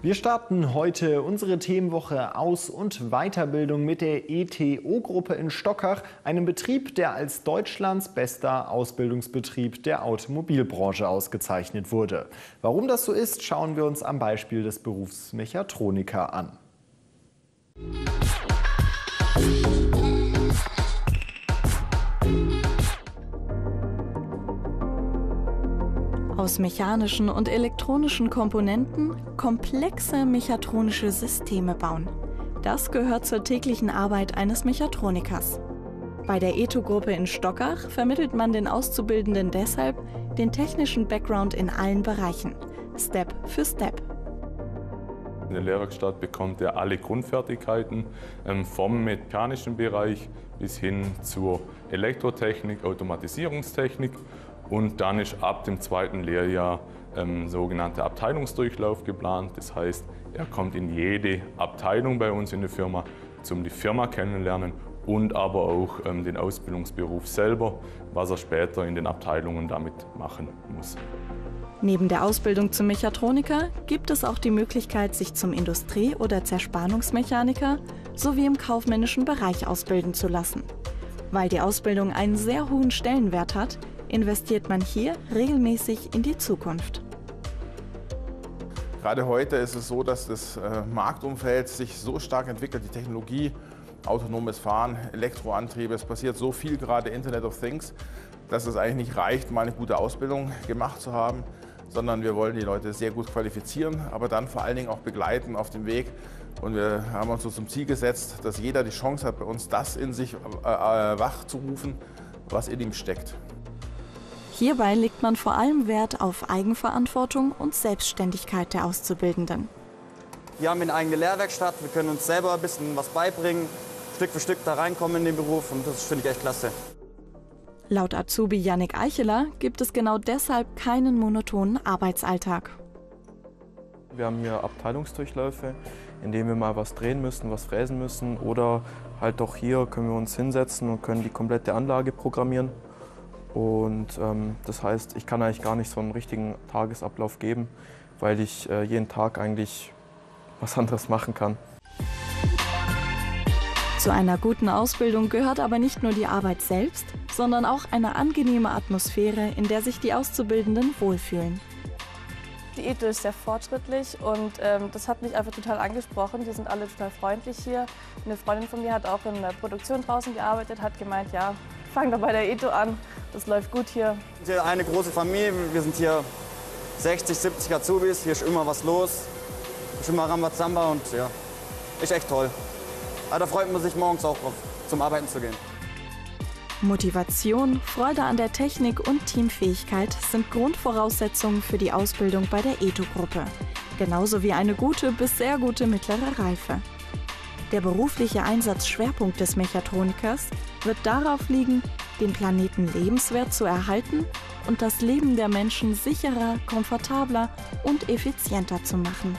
Wir starten heute unsere Themenwoche Aus- und Weiterbildung mit der ETO-Gruppe in Stockach, einem Betrieb, der als Deutschlands bester Ausbildungsbetrieb der Automobilbranche ausgezeichnet wurde. Warum das so ist, schauen wir uns am Beispiel des Berufs Mechatroniker an. Aus mechanischen und elektronischen Komponenten komplexe mechatronische Systeme bauen. Das gehört zur täglichen Arbeit eines Mechatronikers. Bei der ETO-Gruppe in Stockach vermittelt man den Auszubildenden deshalb den technischen Background in allen Bereichen, Step für Step. In der Lehrwerkstatt bekommt er alle Grundfertigkeiten ähm, vom mechanischen Bereich bis hin zur Elektrotechnik, Automatisierungstechnik und dann ist ab dem zweiten Lehrjahr ähm, sogenannter Abteilungsdurchlauf geplant. Das heißt, er kommt in jede Abteilung bei uns in der Firma, zum die Firma kennenlernen und aber auch ähm, den Ausbildungsberuf selber, was er später in den Abteilungen damit machen muss. Neben der Ausbildung zum Mechatroniker gibt es auch die Möglichkeit, sich zum Industrie- oder Zerspannungsmechaniker sowie im kaufmännischen Bereich ausbilden zu lassen. Weil die Ausbildung einen sehr hohen Stellenwert hat, investiert man hier regelmäßig in die Zukunft. Gerade heute ist es so, dass das äh, Marktumfeld sich so stark entwickelt, die Technologie, autonomes Fahren, Elektroantriebe, es passiert so viel gerade Internet of Things, dass es eigentlich nicht reicht, mal eine gute Ausbildung gemacht zu haben, sondern wir wollen die Leute sehr gut qualifizieren, aber dann vor allen Dingen auch begleiten auf dem Weg. Und wir haben uns so zum Ziel gesetzt, dass jeder die Chance hat, bei uns das in sich äh, äh wach zu rufen, was in ihm steckt. Hierbei legt man vor allem Wert auf Eigenverantwortung und Selbstständigkeit der Auszubildenden. Wir haben eine eigene Lehrwerkstatt, wir können uns selber ein bisschen was beibringen, Stück für Stück da reinkommen in den Beruf und das finde ich echt klasse. Laut Azubi Yannick Eicheler gibt es genau deshalb keinen monotonen Arbeitsalltag. Wir haben hier Abteilungsdurchläufe, in denen wir mal was drehen müssen, was fräsen müssen oder halt auch hier können wir uns hinsetzen und können die komplette Anlage programmieren. Und ähm, das heißt, ich kann eigentlich gar nicht so einen richtigen Tagesablauf geben, weil ich äh, jeden Tag eigentlich was anderes machen kann. Zu einer guten Ausbildung gehört aber nicht nur die Arbeit selbst, sondern auch eine angenehme Atmosphäre, in der sich die Auszubildenden wohlfühlen. Die ETO ist sehr fortschrittlich und ähm, das hat mich einfach total angesprochen. Die sind alle total freundlich hier. Eine Freundin von mir hat auch in der Produktion draußen gearbeitet, hat gemeint, ja, fang doch bei der ETO an, das läuft gut hier. Wir sind hier eine große Familie, wir sind hier 60, 70 Azubis, hier ist immer was los, ist immer Rambazamba und ja, ist echt toll. Aber da freut man sich morgens auch drauf, zum Arbeiten zu gehen. Motivation, Freude an der Technik und Teamfähigkeit sind Grundvoraussetzungen für die Ausbildung bei der ETO-Gruppe. Genauso wie eine gute bis sehr gute mittlere Reife. Der berufliche Einsatzschwerpunkt des Mechatronikers wird darauf liegen, den Planeten lebenswert zu erhalten und das Leben der Menschen sicherer, komfortabler und effizienter zu machen.